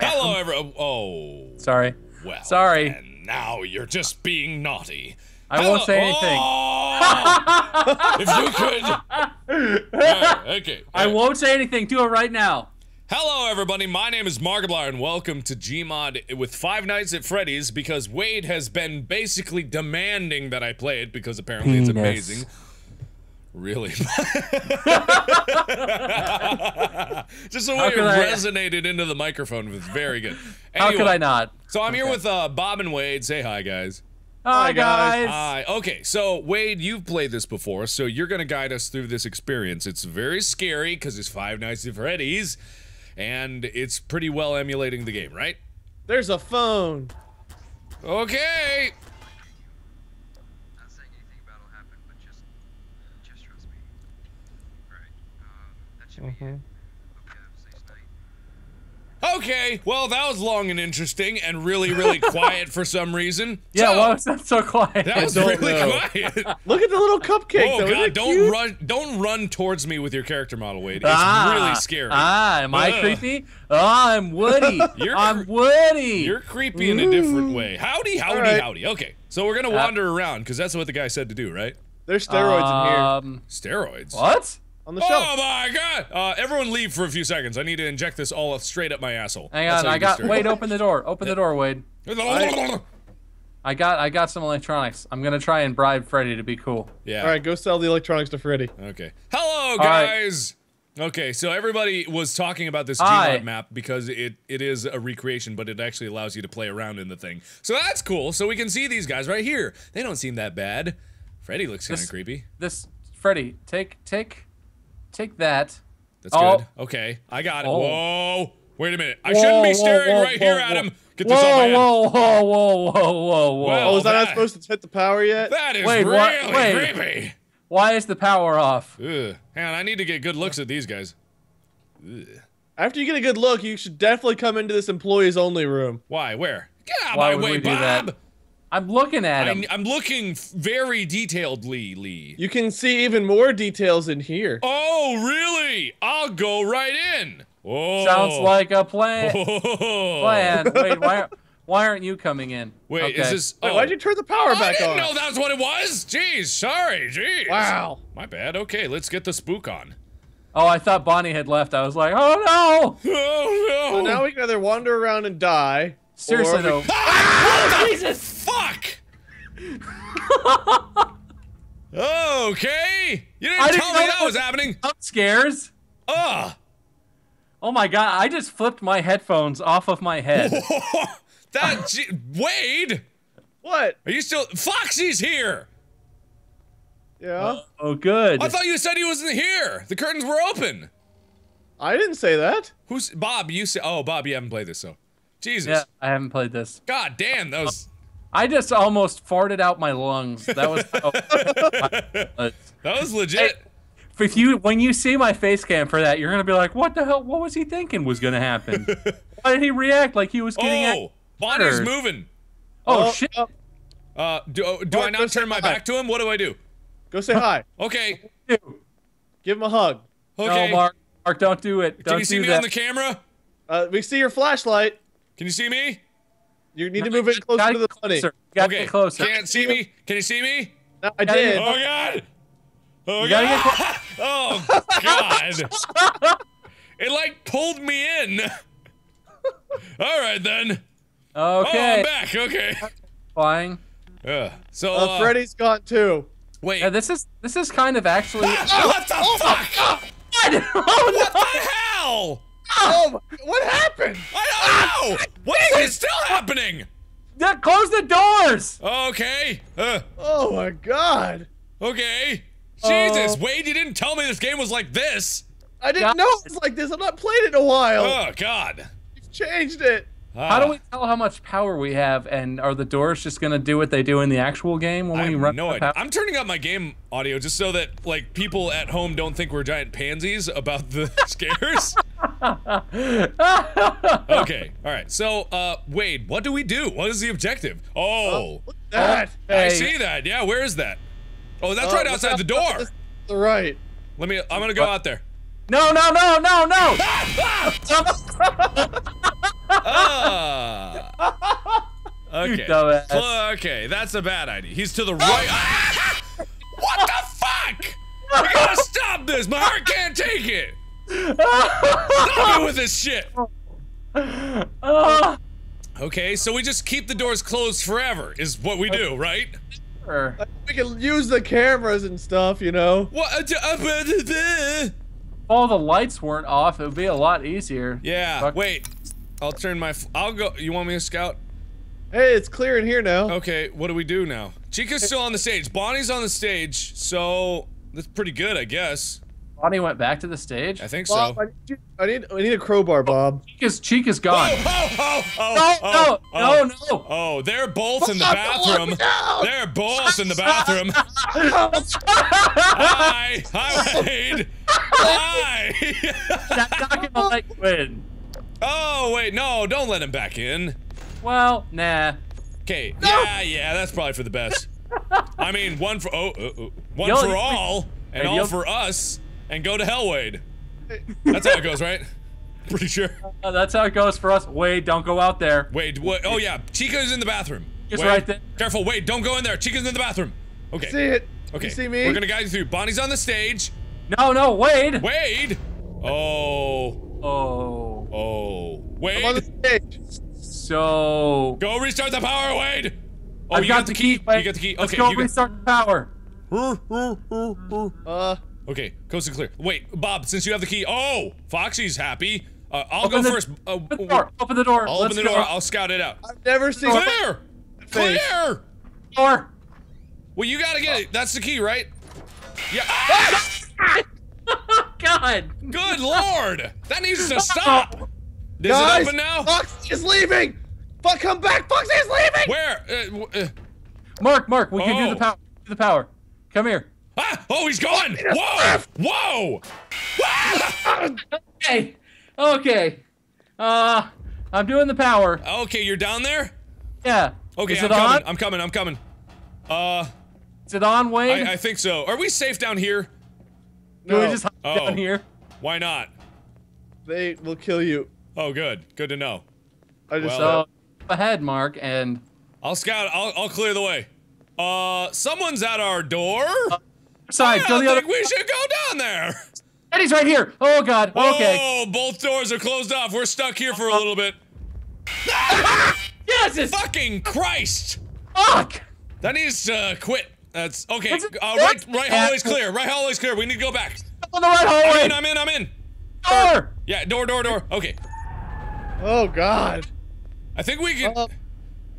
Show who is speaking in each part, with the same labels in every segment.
Speaker 1: Hello, everyone. Oh.
Speaker 2: Sorry.
Speaker 1: Well.
Speaker 2: Sorry.
Speaker 1: And now you're just being naughty.
Speaker 2: I won't say anything.
Speaker 1: Oh! if you could. Alright, okay.
Speaker 2: I won't say anything. Do it right now.
Speaker 1: Hello, everybody. My name is Markiplier, and welcome to Gmod with Five Nights at Freddy's. Because Wade has been basically demanding that I play it because apparently it's amazing. Really? Just the way
Speaker 2: How
Speaker 1: it
Speaker 2: I-
Speaker 1: resonated into the microphone was very good.
Speaker 2: How could I not?
Speaker 1: So I'm here with uh, Bob and Wade. Say hi, guys.
Speaker 2: Hi,
Speaker 3: guys.
Speaker 2: guys.
Speaker 1: Hi. Okay, so Wade, you've played this before, so you're gonna guide us through this experience. It's very scary because it's Five Nights at Freddy's, and it's pretty well emulating the game, right?
Speaker 3: There's a phone.
Speaker 1: Okay.
Speaker 4: Not saying anything bad will happen, but just, just trust me. Right. Um, that should be it. Hope you have a safe night.
Speaker 1: Okay. Well, that was long and interesting, and really, really quiet for some reason.
Speaker 2: Yeah,
Speaker 1: So,
Speaker 2: why was that so quiet?
Speaker 1: That was really
Speaker 3: know.
Speaker 1: quiet.
Speaker 3: Look at the little cupcake.
Speaker 1: oh
Speaker 3: though.
Speaker 1: God! Don't
Speaker 3: cute?
Speaker 1: run! Don't run towards me with your character model, Wade. It's
Speaker 2: ah,
Speaker 1: really scary.
Speaker 2: Ah, am I
Speaker 1: Ugh.
Speaker 2: creepy? Oh, I'm Woody.
Speaker 1: You're
Speaker 2: I'm Woody.
Speaker 1: You're creepy in a different way. Howdy, howdy,
Speaker 3: Alright.
Speaker 1: howdy. Okay, so we're gonna
Speaker 2: Uh,
Speaker 1: wander around because that's what the guy said to do, right?
Speaker 3: There's steroids in here
Speaker 2: Um,
Speaker 1: Steroids.
Speaker 2: what?
Speaker 3: On the
Speaker 1: Oh
Speaker 3: shelf.
Speaker 1: my god! Uh, everyone leave for a few seconds. I need to inject this all straight up my asshole.
Speaker 2: Hang
Speaker 1: That's
Speaker 2: on, I got.
Speaker 1: steroids.
Speaker 2: Wait, open the door. Open the door, Wade. I got. I got some electronics. I'm gonna try and bribe Freddy to be cool.
Speaker 1: yeah.
Speaker 3: All right, go sell the electronics to Freddy.
Speaker 1: Okay. Hello,
Speaker 2: right.
Speaker 1: guys. Okay, so everybody was talking about this
Speaker 2: Hi.
Speaker 1: Gmod map because it it is a recreation, but it actually allows you to play around in the thing. So that's cool. So we can see these guys right here. They don't seem that bad. Freddy looks kind of
Speaker 2: This-
Speaker 1: creepy.
Speaker 2: This Freddy, take take take that.
Speaker 1: That's
Speaker 2: Oh.
Speaker 1: good. Okay, I got it.
Speaker 2: Oh.
Speaker 1: Whoa. Wait a minute. I
Speaker 2: Whoa,
Speaker 1: shouldn't be staring
Speaker 2: whoa,
Speaker 1: right here
Speaker 2: whoa,
Speaker 1: at him. Get this off my
Speaker 2: Whoa,
Speaker 1: head.
Speaker 2: whoa, whoa, whoa, whoa, whoa, whoa.
Speaker 1: Well-
Speaker 3: Oh, was I
Speaker 1: that-
Speaker 3: not supposed to hit the power yet?
Speaker 1: That is
Speaker 2: Wait,
Speaker 1: really
Speaker 2: wait.
Speaker 1: creepy.
Speaker 2: Why is the power off?
Speaker 1: Ugh. Hang I need to get good looks at these guys. Ugh.
Speaker 3: After you get a good look, you should definitely come into this employees only room.
Speaker 1: Why? Where? Get out of my way,
Speaker 2: we do
Speaker 1: Bob.
Speaker 2: That? I'm looking at him.
Speaker 1: I, I'm looking very detailedly, Lee.
Speaker 3: You can see even more details in here.
Speaker 1: Oh, really? I'll go right in. Oh.
Speaker 2: Sounds like a plan.
Speaker 1: Oh.
Speaker 2: plan. Wait, why, why aren't you coming in?
Speaker 1: Wait,
Speaker 2: okay.
Speaker 1: is this?
Speaker 3: Wait,
Speaker 1: oh.
Speaker 3: why'd you turn the power
Speaker 1: I
Speaker 3: back
Speaker 1: didn't
Speaker 3: on?
Speaker 1: know that's what it was. Jeez, sorry. Jeez.
Speaker 3: Wow.
Speaker 1: My bad. Okay, let's get the spook on.
Speaker 2: Oh, I thought Bonnie had left. I was like, oh no!
Speaker 1: Oh no.
Speaker 3: So now we can either wander around and die.
Speaker 2: Seriously
Speaker 3: or we-
Speaker 2: though.
Speaker 1: Ah, what the fuck? Okay. You didn't
Speaker 2: I didn't
Speaker 1: tell
Speaker 2: know
Speaker 1: me
Speaker 2: that
Speaker 1: that was
Speaker 2: was-
Speaker 1: happening.
Speaker 2: Jump scares.
Speaker 1: Ugh.
Speaker 2: Oh my god! I just flipped my headphones off of my head.
Speaker 1: that G- Wade.
Speaker 3: What?
Speaker 1: Are you still? Foxy's here.
Speaker 3: Yeah.
Speaker 2: Oh, good.
Speaker 1: I thought you said he wasn't here. The curtains were open.
Speaker 3: I didn't say that.
Speaker 1: Who's Bob? You said. Oh, Bob, you haven't played this, so. Jesus.
Speaker 2: yeah, I haven't played this.
Speaker 1: God damn, that was
Speaker 2: I just almost farted out my lungs. That was. oh,
Speaker 1: that was legit.
Speaker 2: if you when you see my face cam for that, you're gonna be like, "What the hell? What was he thinking was gonna happen? Why did he react like he was getting?"
Speaker 1: oh, Bonnie's moving.
Speaker 2: oh, shit!
Speaker 3: oh,
Speaker 1: Uh, do, oh, do
Speaker 3: Oh,
Speaker 1: I
Speaker 3: go
Speaker 1: not turn my
Speaker 3: hi.
Speaker 1: back to him? What do I do?
Speaker 3: go say hi.
Speaker 1: Okay.
Speaker 3: Give him a hug.
Speaker 1: Okay.
Speaker 2: No, Mark. Mark, don't do it.
Speaker 1: Can
Speaker 2: Don't
Speaker 1: you see
Speaker 2: do
Speaker 1: me
Speaker 2: that.
Speaker 1: on the camera?
Speaker 3: Uh, we see your flashlight.
Speaker 1: Can you see me?
Speaker 3: You need
Speaker 2: No,
Speaker 3: to move in closer
Speaker 2: gotta
Speaker 3: the
Speaker 2: get
Speaker 3: money.
Speaker 2: closer. Gotta
Speaker 1: okay.
Speaker 2: get closer.
Speaker 1: Can't see me. Can you see me?
Speaker 3: No, I did.
Speaker 1: Oh god. Oh
Speaker 2: You
Speaker 1: god.
Speaker 2: get
Speaker 1: oh god. it like pulled me in. All right then. Okay. Oh, I'm back. Okay.
Speaker 2: Flying.
Speaker 1: Uh, so
Speaker 3: Uh,
Speaker 1: uh,
Speaker 3: Freddy's gone too.
Speaker 1: wait.
Speaker 2: Yeah, this is this is kind of actually.
Speaker 1: What the fuck?
Speaker 2: oh
Speaker 1: What the hell?
Speaker 3: Oh, what happened?
Speaker 1: I don't know. What is it still happening?
Speaker 2: Yeah, Close the doors.
Speaker 1: Okay. Uh,
Speaker 3: Oh my god.
Speaker 1: okay. Jesus,
Speaker 2: Oh.
Speaker 1: Wade, you didn't tell me this game was like this.
Speaker 3: I didn't
Speaker 2: God.
Speaker 3: know it was like this. I've not played it in a while.
Speaker 1: Oh God.
Speaker 3: You've changed it.
Speaker 2: How do
Speaker 1: Ah,
Speaker 2: we tell how much power we have? And are the doors just gonna do what they do in the actual game when
Speaker 1: I
Speaker 2: we
Speaker 1: have
Speaker 2: run
Speaker 1: no
Speaker 2: out of
Speaker 1: idea.
Speaker 2: power?
Speaker 1: I'm turning up my game audio just so that like people at home don't think we're giant pansies about the scares. okay, all right. So, uh, Wade, what do we do? What is the objective? Oh,
Speaker 3: Look at that.
Speaker 1: I see that. Yeah, where is that? Oh, that's
Speaker 3: Oh,
Speaker 1: right outside the door.
Speaker 3: The right.
Speaker 1: Let me. I'm gonna go out there.
Speaker 2: No, no, no, no, no!
Speaker 1: Ah! Okay.
Speaker 2: dumbass.
Speaker 1: Cl- okay, that's a bad idea. He's to the right. Ah! What the fuck? We gotta stop this. My heart can't take it. Stop it with this shit.
Speaker 2: Ah,
Speaker 1: Okay, so we just keep the doors closed forever, is what we do, right?
Speaker 2: sure.
Speaker 3: We can use the cameras and stuff, you know.
Speaker 1: What?
Speaker 2: If all the lights weren't off, it would be a lot easier.
Speaker 1: Yeah.
Speaker 2: Fuck.
Speaker 1: Wait. I'll turn my. F- I'll go. You want me to scout?
Speaker 3: Hey, it's clear in here now.
Speaker 1: Okay. What do we do now? Chica's still on the stage. Bonnie's on the stage, so that's pretty good, I guess.
Speaker 2: Bonnie went back to the stage.
Speaker 1: I think
Speaker 3: Bob,
Speaker 1: so.
Speaker 3: I need, I need I need a crowbar, oh, Bob.
Speaker 2: Chica's Chica's gone.
Speaker 1: Oh, oh, oh,
Speaker 2: no,
Speaker 1: oh,
Speaker 2: no,
Speaker 1: oh,
Speaker 2: no, no.
Speaker 1: Oh, oh they're both in the bathroom. They're both in the bathroom. Hi. Hi, Wade. Hi.
Speaker 2: That's not gonna let you in.
Speaker 1: Oh, wait. No, don't let him back in.
Speaker 2: Well, nah.
Speaker 1: Okay. Yeah, yeah, that's probably for the best. I mean, one for oh, oh, oh. one
Speaker 2: You'll-
Speaker 1: for all, and
Speaker 2: and
Speaker 1: all
Speaker 2: you'll-
Speaker 1: for us, and go to hell, Wade. That's how it goes, right? Pretty sure.
Speaker 2: Uh, that's how it goes for us. Wade, don't go out there.
Speaker 1: Wade, what? Oh yeah, Chica's in the bathroom.
Speaker 2: Just
Speaker 1: Wade,
Speaker 2: right there.
Speaker 1: Careful, Wade, don't go in there. Chica's in the bathroom. Okay.
Speaker 3: See it?
Speaker 1: Okay.
Speaker 3: You see me?
Speaker 1: We're gonna guide you through. Bonnie's on the stage.
Speaker 2: No, no, Wade.
Speaker 1: Wade. Oh.
Speaker 2: Oh.
Speaker 1: Oh.
Speaker 3: I'm on the stage.
Speaker 2: So.
Speaker 1: Go restart the power, Wade. Oh,
Speaker 2: I've
Speaker 1: you
Speaker 2: got,
Speaker 1: got the key.
Speaker 2: Wade.
Speaker 1: You got the key. Okay, Let's
Speaker 2: go
Speaker 1: you got-
Speaker 2: restart the power.
Speaker 3: Uh,
Speaker 1: Okay, coast and clear. Wait, Bob, since you have the key. Oh, Foxy's happy. Uh, I'll
Speaker 2: Open
Speaker 1: go
Speaker 2: the-
Speaker 1: first. Uh,
Speaker 2: Open the door. Open the door.
Speaker 1: I'll
Speaker 2: Let's
Speaker 1: open the
Speaker 2: go.
Speaker 1: door. I'll scout it out.
Speaker 3: I've never seen.
Speaker 1: Clear!
Speaker 3: Face.
Speaker 1: Clear!
Speaker 2: Door.
Speaker 1: Well, you gotta get it. That's the key, right? Yeah. Ah!
Speaker 2: God.
Speaker 1: Good lord! That needs to stop! Is
Speaker 3: Guys,
Speaker 1: it open now?
Speaker 3: Foxy is leaving. Fuck, come back. Foxy is leaving.
Speaker 1: Where? Uh, uh,
Speaker 2: Mark, Mark, we can do
Speaker 1: Oh.
Speaker 2: the power. Do the power. Come here.
Speaker 1: ah! Oh, he's gone! Whoa! Whoa! Ah!
Speaker 2: Okay. Okay. Uh, I'm doing the power.
Speaker 1: Okay, you're down there?
Speaker 2: Yeah.
Speaker 1: Okay,
Speaker 2: Is
Speaker 1: I'm
Speaker 2: it
Speaker 1: coming.
Speaker 2: on?
Speaker 1: I'm coming. I'm coming. Uh,
Speaker 2: Is it on, Wade?
Speaker 1: I, I think so. Are we safe down here?
Speaker 2: Can we just hide
Speaker 1: Oh.
Speaker 2: down here?
Speaker 1: Why not?
Speaker 3: They will kill you.
Speaker 1: Oh, good. Good to know.
Speaker 3: I just.
Speaker 1: Well,
Speaker 2: So, ahead, Mark, and
Speaker 1: I'll scout. I'll, I'll clear the way. Uh, someone's at our door.
Speaker 2: side.
Speaker 1: I
Speaker 2: Go the
Speaker 1: don't
Speaker 2: other.
Speaker 1: think we should go down there.
Speaker 2: Eddie's right here. Oh God. Okay.
Speaker 1: Oh, both doors are closed off. We're stuck here for a little bit.
Speaker 2: Yes, it's
Speaker 1: Fucking Christ!
Speaker 2: fuck.
Speaker 1: That needs to quit. That's okay.
Speaker 2: What's it-
Speaker 1: Uh, right, right hallway's clear. Right hallway's clear. We need to go back.
Speaker 2: On the right hallway.
Speaker 1: I'm in. I'm in. I'm in.
Speaker 2: Door.
Speaker 1: Yeah, door, door, door. Okay.
Speaker 3: oh God.
Speaker 1: I think we can.
Speaker 3: Uh,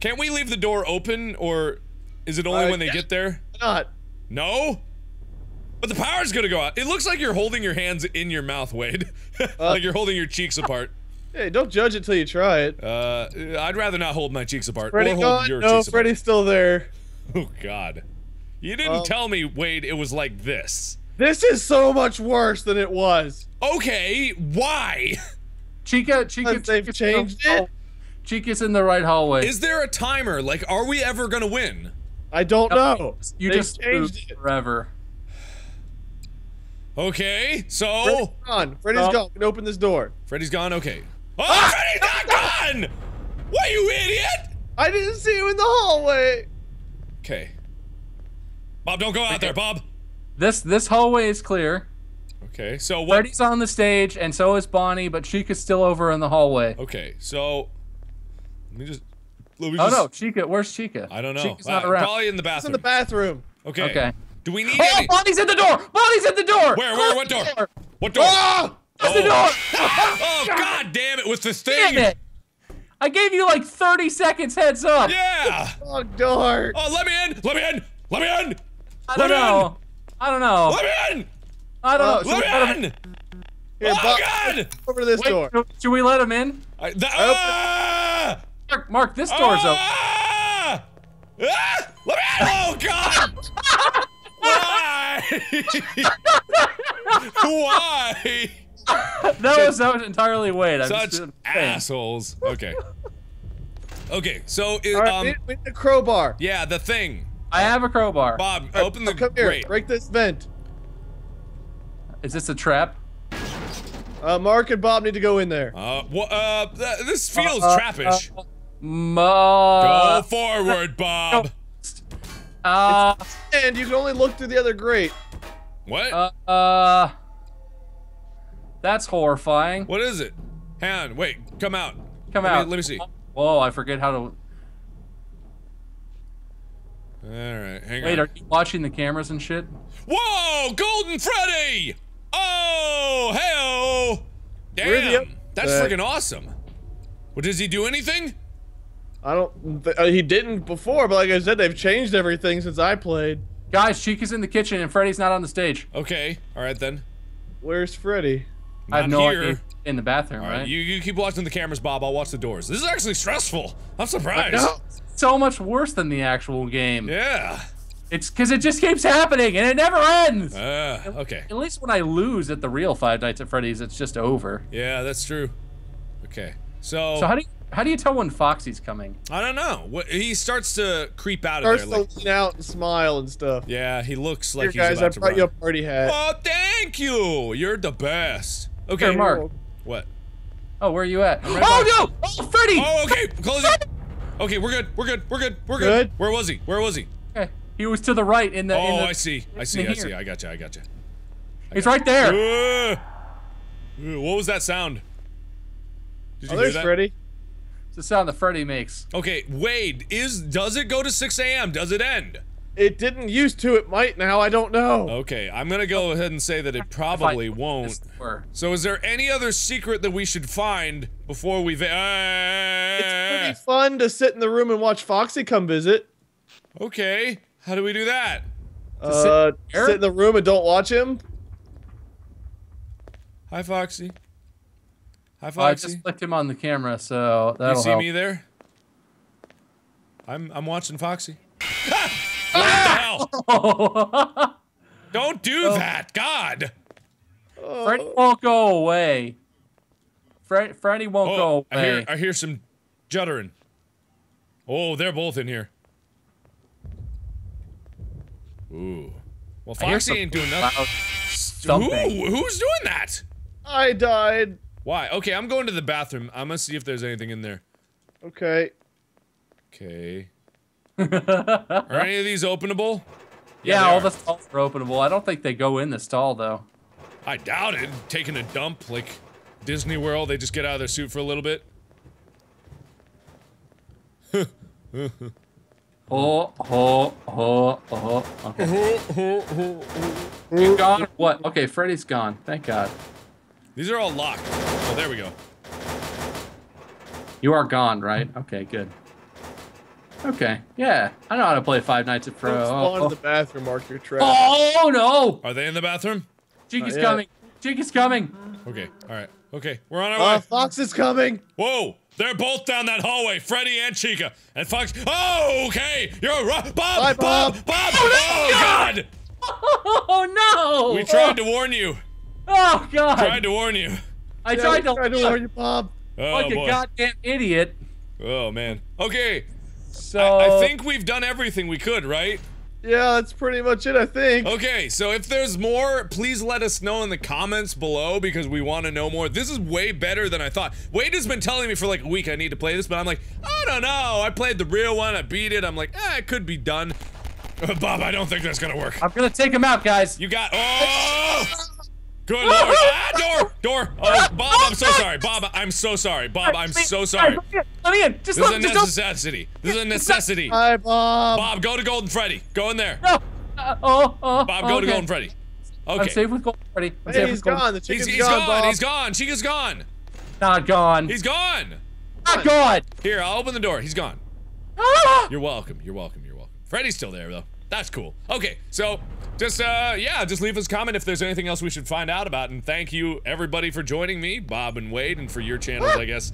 Speaker 1: Can't we leave the door open, or is it only
Speaker 3: Uh,
Speaker 1: when they
Speaker 3: yeah.
Speaker 1: get there?
Speaker 3: not.
Speaker 1: No. But the power's gonna go out. It looks like you're holding your hands in your mouth, Wade. like you're holding your cheeks apart.
Speaker 3: Hey, don't judge it till you try it.
Speaker 1: Uh, I'd rather not hold my cheeks apart
Speaker 3: Freddy
Speaker 1: or hold
Speaker 3: gone?
Speaker 1: your
Speaker 3: No,
Speaker 1: cheeks
Speaker 3: Freddy's still there.
Speaker 1: Oh God. You didn't
Speaker 3: Um,
Speaker 1: tell me, Wade. It was like this.
Speaker 3: This is so much worse than it was.
Speaker 1: Okay, why?
Speaker 2: Chica. Chica.
Speaker 3: Because they've
Speaker 2: Chica's
Speaker 3: changed
Speaker 2: in the-
Speaker 3: it?
Speaker 2: Chica's in the right hallway.
Speaker 1: Is there a timer? Like, are we ever gonna win?
Speaker 3: I don't know.
Speaker 2: you
Speaker 3: They've
Speaker 2: just
Speaker 3: changed it.
Speaker 2: forever.
Speaker 1: Okay,
Speaker 3: Freddy's
Speaker 1: so
Speaker 3: gone. Freddy's
Speaker 2: No.
Speaker 3: gone. We can open this door.
Speaker 1: Freddy's gone. Okay. Oh, Freddy's not gone! What, you idiot?
Speaker 3: I didn't see you in the hallway.
Speaker 1: Okay. Bob, don't go out there, Bob.
Speaker 2: This this hallway is clear.
Speaker 1: Okay, so what?
Speaker 2: Freddy's on the stage, and so is Bonnie, but Chica's still over in the hallway.
Speaker 1: Okay, so let me just. Let me
Speaker 2: Oh
Speaker 1: just
Speaker 2: no, Chica. Where's Chica?
Speaker 1: I don't know.
Speaker 2: Chica's not
Speaker 1: Uh,
Speaker 2: around.
Speaker 1: Probably in the
Speaker 3: It's in the bathroom.
Speaker 1: okay.
Speaker 2: Okay.
Speaker 1: Do we need
Speaker 2: Oh,
Speaker 1: any?
Speaker 2: Bonnie's at the door. Bonnie's at the door.
Speaker 1: Where? Where? What
Speaker 2: Close
Speaker 1: door? What door?
Speaker 3: Ah!
Speaker 2: Close the door.
Speaker 1: oh God damn it! With this thing.
Speaker 2: Damn it! I gave you like 30 seconds heads up.
Speaker 1: Yeah.
Speaker 3: Oh, door.
Speaker 1: Oh, let me in. Let me in. Let me in.
Speaker 2: I don't
Speaker 1: let me
Speaker 2: know. I don't know.
Speaker 1: Let me in.
Speaker 2: I don't know.
Speaker 3: Uh,
Speaker 2: Should let
Speaker 1: Let me in.
Speaker 3: Here,
Speaker 1: Oh
Speaker 3: Bob,
Speaker 1: God.
Speaker 3: over to this
Speaker 2: Wait,
Speaker 3: door.
Speaker 2: should- should we let him in?
Speaker 1: I, that, ah!
Speaker 2: Mark, Mark, this door's open.
Speaker 1: Ah! Ah! Let me in. Oh God. Why? Why?
Speaker 2: That was that was entirely Wade. I'm
Speaker 1: Such
Speaker 2: just
Speaker 1: assholes. Okay. Okay, so it,
Speaker 3: All right,
Speaker 1: um,
Speaker 3: we, we need a crowbar.
Speaker 1: yeah, the thing.
Speaker 2: I have a crowbar.
Speaker 1: Bob, open the
Speaker 3: come here.
Speaker 1: grate.
Speaker 3: Break this vent.
Speaker 2: Is this a trap?
Speaker 3: Uh, Mark and Bob need to go in there.
Speaker 1: Uh, wha- uh, th- this feels
Speaker 2: Uh,
Speaker 1: trappish.
Speaker 2: Ma-
Speaker 1: Go forward, Bob.
Speaker 2: uh,
Speaker 3: And you can only look through the other grate.
Speaker 1: What?
Speaker 2: uh, uh, that's horrifying.
Speaker 1: what is it? Hang on, wait, come out.
Speaker 2: Come
Speaker 1: Let me-
Speaker 2: out.
Speaker 1: let me see.
Speaker 2: Whoa, I forget how to.
Speaker 1: All right, hang
Speaker 2: Wait,
Speaker 1: on.
Speaker 2: Wait, are you watching the cameras and shit?
Speaker 1: Whoa, Golden Freddy! Oh, hell! Damn,
Speaker 3: the-
Speaker 1: that's
Speaker 3: uh,
Speaker 1: freaking awesome. Well, does he do anything?
Speaker 3: I don't. Th- uh, he didn't before, but like I said, they've changed everything since I played.
Speaker 2: Guys, Chica's in the kitchen and Freddy's not on the stage.
Speaker 1: Okay, all right then.
Speaker 3: Where's Freddy?
Speaker 2: I have
Speaker 1: Not
Speaker 2: no
Speaker 1: here.
Speaker 2: idea. In the bathroom,
Speaker 1: All
Speaker 2: right?
Speaker 1: right, you, you keep watching the cameras, Bob. I'll watch the doors. This is actually stressful. I'm surprised.
Speaker 3: No.
Speaker 2: So much worse than the actual game.
Speaker 1: Yeah.
Speaker 2: It's because it just keeps happening and it never ends.
Speaker 1: Uh, okay.
Speaker 2: At least when I lose at the real Five Nights at Freddy's, it's just over.
Speaker 1: Yeah, that's true. Okay. So,
Speaker 2: So how do you, how do you tell when Foxy's coming?
Speaker 1: I don't know. What he starts to creep out of
Speaker 3: Starts
Speaker 1: there. Like,
Speaker 3: to lean out and smile and stuff.
Speaker 1: yeah, he looks like
Speaker 3: Here,
Speaker 1: he's
Speaker 3: guys, I
Speaker 1: about to
Speaker 3: brought
Speaker 1: run.
Speaker 3: you a party hat.
Speaker 1: Oh, thank you. You're the best. Okay.
Speaker 2: Here, Mark.
Speaker 1: What?
Speaker 2: Oh, where are you at?
Speaker 1: right
Speaker 2: oh no! Oh, Freddy!
Speaker 1: Oh, okay. Close it. Okay, we're good. We're good. We're good. We're good.
Speaker 3: Good?
Speaker 1: Where was he? Where was he?
Speaker 2: Okay. He was to the right in the. in
Speaker 1: Oh,
Speaker 2: the
Speaker 1: I see. I see. I
Speaker 2: here.
Speaker 1: see. I got you. I got you.
Speaker 2: He's right there.
Speaker 1: Uh, what was that sound? Did you
Speaker 3: Oh,
Speaker 1: hear
Speaker 3: there's
Speaker 1: that?
Speaker 3: Freddy.
Speaker 2: It's the sound that Freddy makes.
Speaker 1: Okay, Wade, is does it go to 6 a.m.? Does it end?
Speaker 3: It didn't used to. It might now. I don't know.
Speaker 1: Okay, I'm gonna go ahead and say that it probably won't. So, is there any other secret that we should find before we? Va-
Speaker 3: It's pretty fun to sit in the room and watch Foxy come visit.
Speaker 1: okay, how do we do that?
Speaker 2: sit
Speaker 3: Uh,
Speaker 2: there?
Speaker 3: sit in the room and don't watch him.
Speaker 1: Hi, Foxy. Hi, Foxy.
Speaker 2: I just flicked him on the camera, so that'll
Speaker 1: you see
Speaker 2: help.
Speaker 1: me there? I'm I'm watching Foxy. What the hell? Don't do oh. that, God!
Speaker 2: Freddy won't go away. Fred, Freddy won't
Speaker 1: Oh,
Speaker 2: go
Speaker 1: I
Speaker 2: away.
Speaker 1: hear I hear some juddering. Oh, they're both in here. Ooh. Well,
Speaker 2: I hear
Speaker 1: Foxy
Speaker 2: some
Speaker 1: ain't doing nothing.
Speaker 2: loud
Speaker 1: Who, who's doing that?
Speaker 3: I died.
Speaker 1: Why? Okay, I'm going to the bathroom. I'm gonna see if there's anything in there.
Speaker 3: Okay.
Speaker 1: Okay. Are any of these openable?
Speaker 2: Yeah,
Speaker 1: they
Speaker 2: all
Speaker 1: are.
Speaker 2: the stalls are openable. I don't think they go in the stall though.
Speaker 1: I doubt it. Taking a dump like Disney World, they just get out of their suit for a little bit.
Speaker 2: Oh, oh, oh, oh. Okay. You gone? What? Okay, Freddy's gone. Thank God.
Speaker 1: These are all locked. Oh, there we go.
Speaker 2: You are gone, right? Okay, good. Okay, yeah. I know how to play Five Nights at
Speaker 3: Don't
Speaker 2: Freddy's.
Speaker 3: spawn
Speaker 2: Oh,
Speaker 3: in the bathroom, Mark. You're trapped.
Speaker 2: oh no!
Speaker 1: Are they in the bathroom?
Speaker 2: Jig is coming. Jig is coming.
Speaker 1: Okay. All right. Okay. We're on our
Speaker 3: Uh,
Speaker 1: way.
Speaker 3: Fox is coming.
Speaker 1: Whoa! They're both down that hallway, Freddy and Chica. And Fox. Oh, okay. You're right. Bob,
Speaker 3: Bye,
Speaker 1: Bob,
Speaker 3: Bob.
Speaker 1: Bob. Oh, God.
Speaker 2: Oh no!
Speaker 1: We tried to warn you.
Speaker 2: Oh God!
Speaker 1: Tried to warn you.
Speaker 2: I
Speaker 3: Yeah,
Speaker 2: tried to
Speaker 3: tried to warn you, Bob.
Speaker 1: Oh,
Speaker 2: like a
Speaker 1: boy.
Speaker 2: goddamn idiot.
Speaker 1: Oh, man. Okay.
Speaker 2: So
Speaker 1: I, I think we've done everything we could, right?
Speaker 3: Yeah, that's pretty much it, I think.
Speaker 1: Okay, so if there's more, please let us know in the comments below because we want to know more. This is way better than I thought. Wade has been telling me for like a week I need to play this, but I'm like, I don't know. I played the real one, I beat it. I'm like, eh, it could be done. Uh, Bob, I don't think that's gonna work.
Speaker 2: I'm gonna take him out, guys.
Speaker 1: You got. Oh! Good lord. Ah, door! Door! Oh, Bob, I'm so sorry. Bob, I'm so sorry. Bob, I'm so sorry.
Speaker 2: Let me in. Let me. Just
Speaker 1: This is a necessity. This is a necessity.
Speaker 3: Hi, Bob.
Speaker 1: Bob, go to Golden Freddy. Go in there.
Speaker 2: No. Uh, oh, oh,
Speaker 1: Bob, go to. Golden Freddy. Okay.
Speaker 2: I'm
Speaker 1: Okay.
Speaker 2: safe with Golden Freddy. I'm safe
Speaker 3: Hey,
Speaker 2: with
Speaker 3: he's
Speaker 2: Gold-
Speaker 3: gone. The
Speaker 1: He's, he's
Speaker 3: gone,
Speaker 1: gone. He's gone. Chica's gone.
Speaker 2: Not gone.
Speaker 1: He's gone.
Speaker 2: not gone.
Speaker 1: Here, I'll open the door. He's gone.
Speaker 2: Ah!
Speaker 1: You're welcome. You're welcome. You're welcome. Freddy's still there though. That's cool. Okay, so just uh yeah, just leave us a comment if there's anything else we should find out about. And thank you everybody for joining me, Bob and Wade, and for your channels, I guess.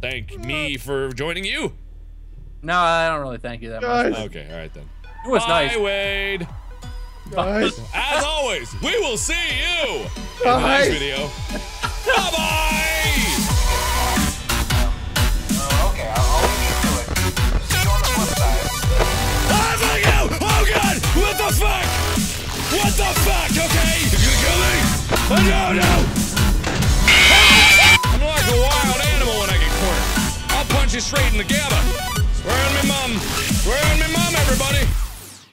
Speaker 1: Thank me for joining you.
Speaker 2: No, I don't really thank you that much.
Speaker 3: Guys,
Speaker 1: Okay, all right then.
Speaker 2: It was
Speaker 1: Bye,
Speaker 2: nice.
Speaker 1: Wade.
Speaker 3: guys.
Speaker 1: As always, we will see you in the
Speaker 3: Bye.
Speaker 1: next video. Bye bye.
Speaker 5: no, no! I'm like a wild animal when I get cornered.
Speaker 1: I'll punch you straight in the GABA. Swear on me, mom. Swear on me, mom, everybody.